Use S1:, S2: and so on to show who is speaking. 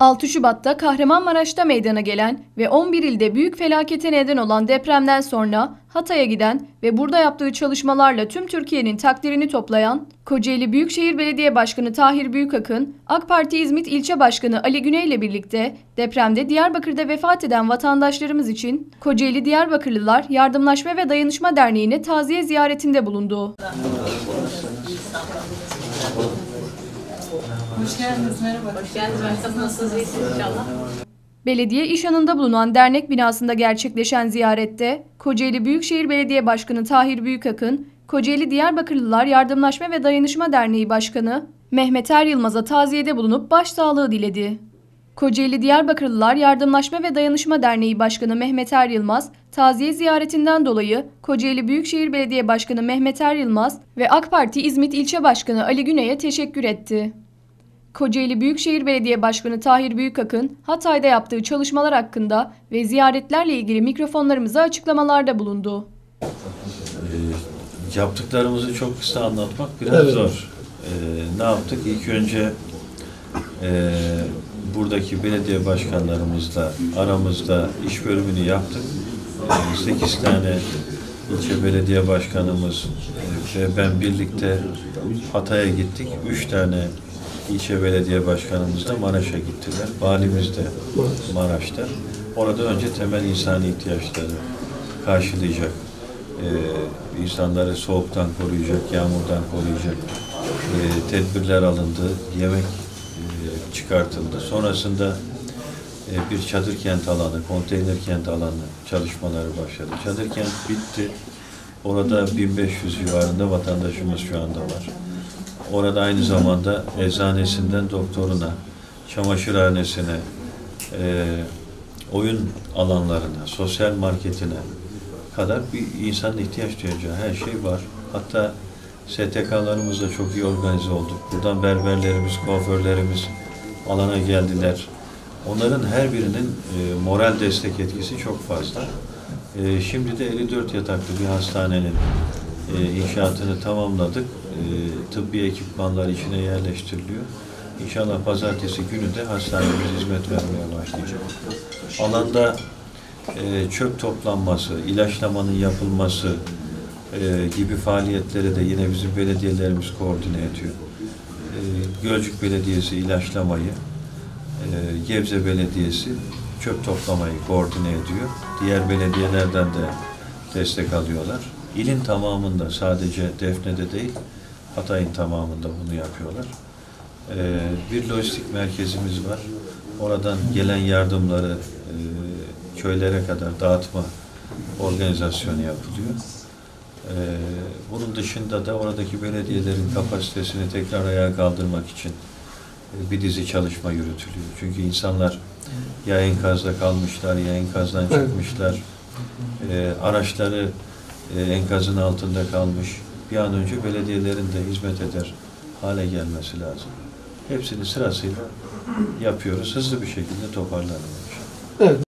S1: ...6 Şubat'ta Kahramanmaraş'ta meydana gelen ve 11 ilde büyük felakete neden olan depremden sonra Hatay'a giden ve burada yaptığı çalışmalarla tüm Türkiye'nin takdirini toplayan Kocaeli Büyükşehir Belediye Başkanı Tahir Büyükakın, AK Parti İzmit İlçe Başkanı Ali Güney ile birlikte depremde Diyarbakır'da vefat eden vatandaşlarımız için Kocaeli Diyarbakırlılar Yardımlaşma ve Dayanışma Derneği'ne taziye ziyaretinde bulundu.
S2: Hoş geldiniz, merhaba.
S3: Hoş geldiniz. Başkanım nasılsınız? İyisiniz inşallah.
S1: Belediye iş anında bulunan dernek binasında gerçekleşen ziyarette Kocaeli Büyükşehir Belediye Başkanı Tahir Büyükakın, Kocaeli Diyarbakırlılar Yardımlaşma ve Dayanışma Derneği Başkanı Mehmet Er Yılmaz'a taziyede bulunup başsağlığı diledi. Kocaeli Diyarbakırlılar Yardımlaşma ve Dayanışma Derneği Başkanı Mehmet Er Yılmaz, taziye ziyaretinden dolayı Kocaeli Büyükşehir Belediye Başkanı Mehmet Er Yılmaz ve AK Parti İzmit İlçe Başkanı Ali Güney'e teşekkür etti. Kocaeli Büyükşehir Belediye Başkanı Tahir Büyükakın, Hatay'da yaptığı çalışmalar hakkında ve ziyaretlerle ilgili mikrofonlarımıza açıklamalarda bulundu.
S4: Yaptıklarımızı çok kısa anlatmak biraz
S5: Evet.
S4: zor. Ee, ne yaptık? İlk önce e, buradaki belediye başkanlarımızla aramızda iş bölümünü yaptık. 8 tane ilçe belediye başkanımız e, ve ben birlikte Hatay'a gittik. 3 tane ilçe belediye başkanımız da Maraş'a gittiler. Valimiz de Maraş'ta. Orada önce temel insani ihtiyaçları karşılayacak, e, insanları soğuktan koruyacak, yağmurdan koruyacak e, tedbirler alındı, yemek e, çıkartıldı. Sonrasında e, bir çadır kent alanı, konteyner kent alanı çalışmaları başladı. Çadır kent bitti. Orada 1500 civarında vatandaşımız şu anda var. Orada aynı zamanda eczanesinden doktoruna, çamaşırhanesine, e, oyun alanlarına, sosyal marketine kadar bir insanın ihtiyaç duyacağı her şey var. Hatta STK'larımız da çok iyi organize olduk. Buradan berberlerimiz, kuaförlerimiz alana geldiler. Onların her birinin e, moral destek etkisi çok fazla. E, şimdi de 54 yataklı bir hastanenin e, inşaatını tamamladık. E, tıbbi ekipmanlar içine yerleştiriliyor. İnşallah pazartesi günü de hastanemiz hizmet vermeye başlayacak. Alanda e, çöp toplanması, ilaçlamanın yapılması e, gibi faaliyetleri de yine bizim belediyelerimiz koordine ediyor. E, Gölcük Belediyesi ilaçlamayı, e, Gebze Belediyesi çöp toplamayı koordine ediyor. Diğer belediyelerden de destek alıyorlar. İlin tamamında sadece Defne'de değil, Hatay'ın tamamında bunu yapıyorlar. E, bir lojistik merkezimiz var. Oradan gelen yardımları e, köylere kadar dağıtma organizasyonu yapılıyor. Ee, bunun dışında da oradaki belediyelerin kapasitesini tekrar ayağa kaldırmak için e, bir dizi çalışma yürütülüyor. Çünkü insanlar ya enkazda kalmışlar, ya enkazdan çıkmışlar, e, araçları e, enkazın altında kalmış. Bir an önce belediyelerin de hizmet eder hale gelmesi lazım. Hepsini sırasıyla yapıyoruz. Hızlı bir şekilde toparlanıyor.
S5: Evet.